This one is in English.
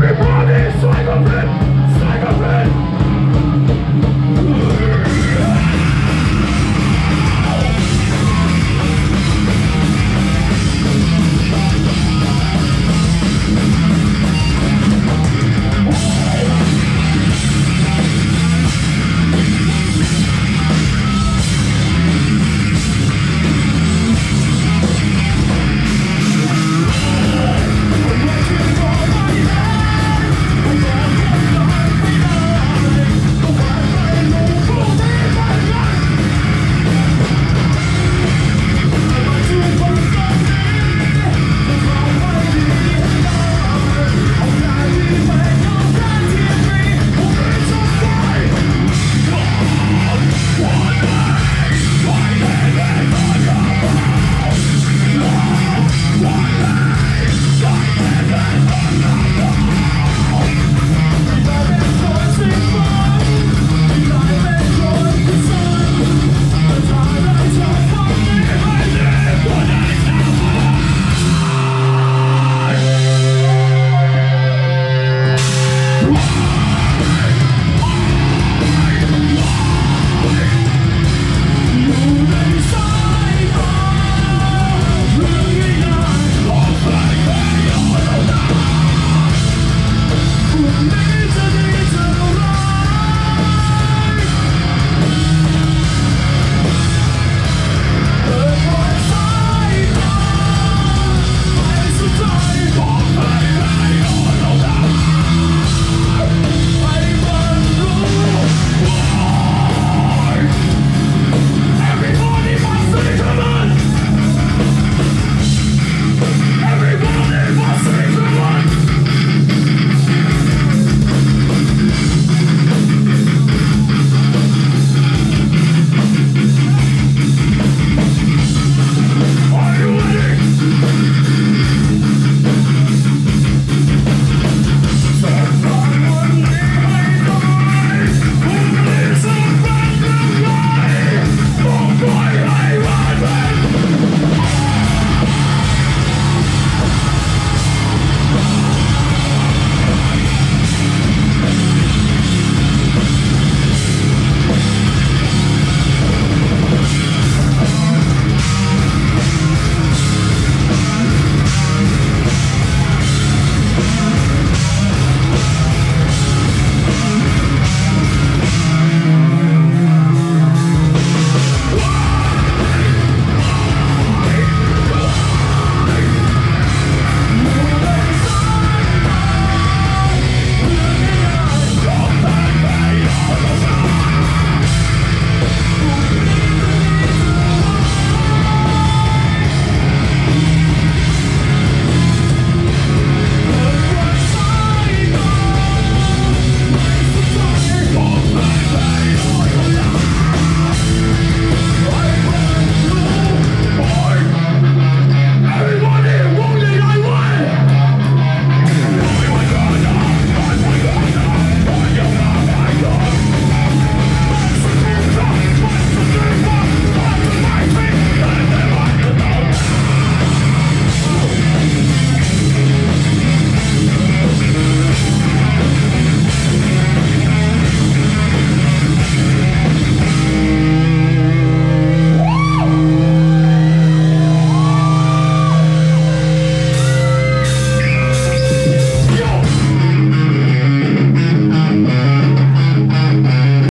Everybody swing a.